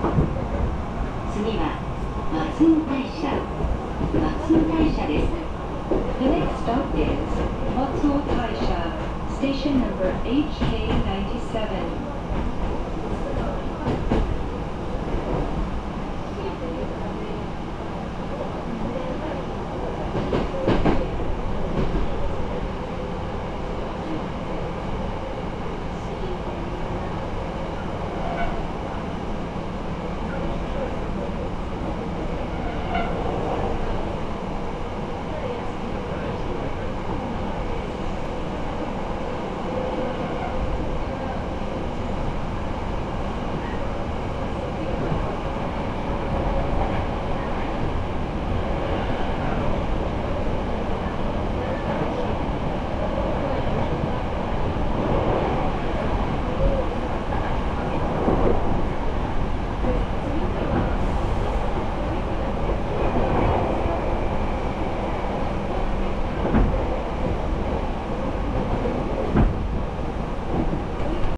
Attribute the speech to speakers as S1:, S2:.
S1: 次は松尾大社松尾大社です
S2: The next stop is 松尾大社 Station number HK9